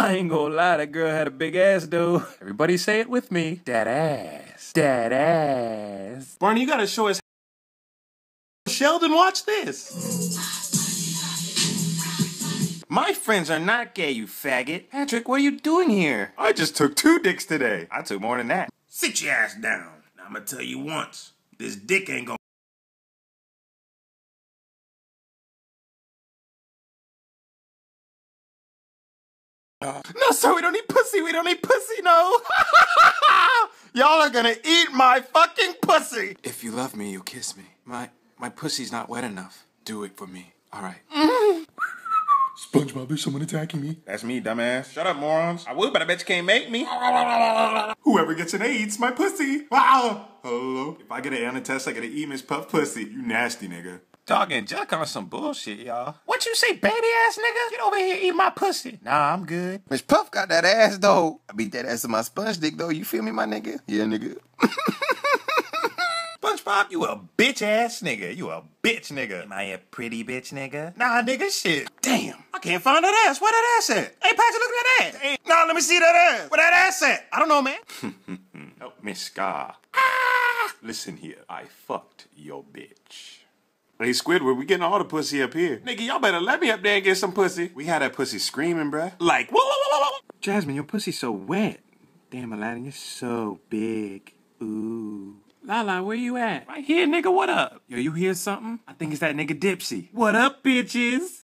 I ain't gonna lie, that girl had a big ass though. Everybody say it with me. That ass. That ass. Barney, you gotta show us. Sheldon, watch this. My friends are not gay, you faggot. Patrick, what are you doing here? I just took two dicks today. I took more than that. Sit your ass down. Now, I'm gonna tell you once. This dick ain't gonna. No, sir, we don't need pussy. We don't need pussy, no. Y'all are gonna eat my fucking pussy. If you love me, you kiss me. My my pussy's not wet enough. Do it for me. All right. SpongeBob, there's someone attacking me. That's me, dumbass. Shut up, morons. I would, but I bet you can't make me. Whoever gets an A eats my pussy. Wow. Hello. If I get an Anna test, I get to eat Miss Puff pussy. You nasty nigga. Talking Jack on some bullshit, y'all. What you say, baby ass nigga? Get over here, eat my pussy. Nah, I'm good. Miss Puff got that ass though. I beat that ass with my sponge dick though. You feel me, my nigga? Yeah, nigga. SpongeBob, you a bitch ass nigga. You a bitch nigga. Am I a pretty bitch nigga? Nah, nigga, shit. Damn, I can't find that ass. Where that ass at? Hey, Patrick, look at that ass. Hey, nah, let me see that ass. Where that ass at? I don't know, man. Oh, Miss Scar. Ah! Listen here, I fucked your bitch. Hey, Squidward, we getting all the pussy up here. Nigga, y'all better let me up there and get some pussy. We had that pussy screaming, bruh. Like, whoa, whoa, whoa, whoa, whoa. Jasmine, your pussy's so wet. Damn, Aladdin, you're so big. Ooh. Lala, where you at? Right here, nigga, what up? Yo, you hear something? I think it's that nigga Dipsy. What up, bitches?